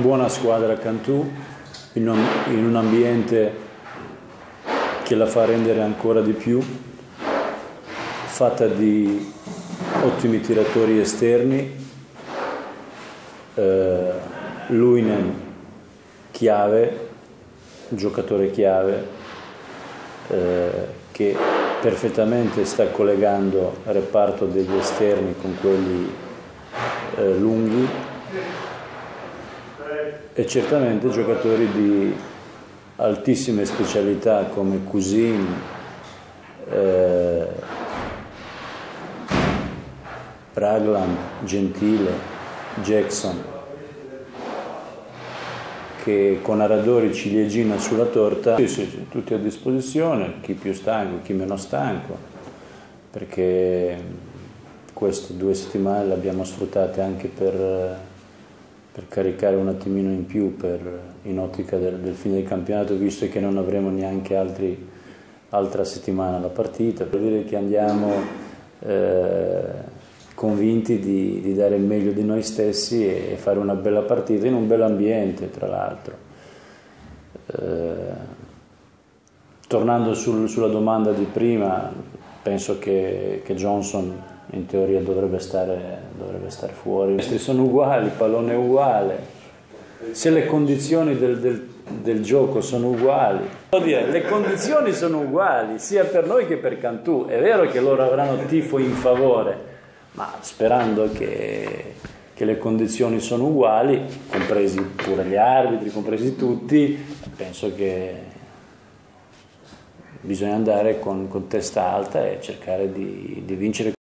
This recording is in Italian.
Buona squadra Cantù in un, in un ambiente che la fa rendere ancora di più, fatta di ottimi tiratori esterni, eh, Luinen chiave, giocatore chiave, eh, che perfettamente sta collegando il reparto degli esterni con quelli eh, lunghi e certamente giocatori di altissime specialità come Cusin, eh, Raglan, Gentile, Jackson, che con Aradori ciliegina sulla torta, tutti a disposizione, chi più stanco, chi meno stanco, perché queste due settimane le abbiamo sfruttate anche per per caricare un attimino in più per, in ottica del, del, fine del campionato, visto che non avremo neanche altri, altra settimana la partita, per dire che andiamo eh, convinti di, di, dare il meglio di noi stessi e fare una bella partita in un bel ambiente, tra l'altro. Eh, tornando sul, sulla domanda di prima, penso che, che Johnson in teoria dovrebbe stare, dovrebbe stare fuori. I nostri sono uguali, il pallone è uguale. Se le condizioni del, del, del gioco sono uguali, le condizioni sono uguali sia per noi che per Cantù. È vero che loro avranno tifo in favore, ma sperando che, che le condizioni sono uguali, compresi pure gli arbitri, compresi tutti, penso che bisogna andare con, con testa alta e cercare di, di vincere